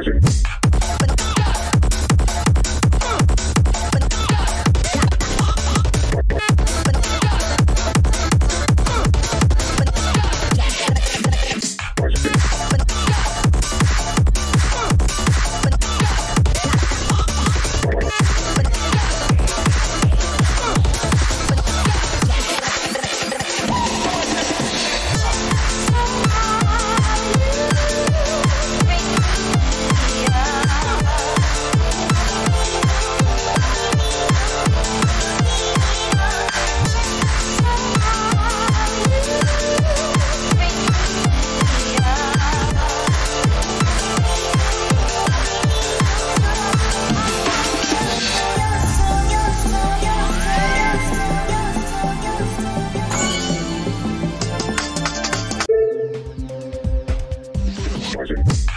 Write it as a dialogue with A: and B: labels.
A: Pleasure. Enforcer.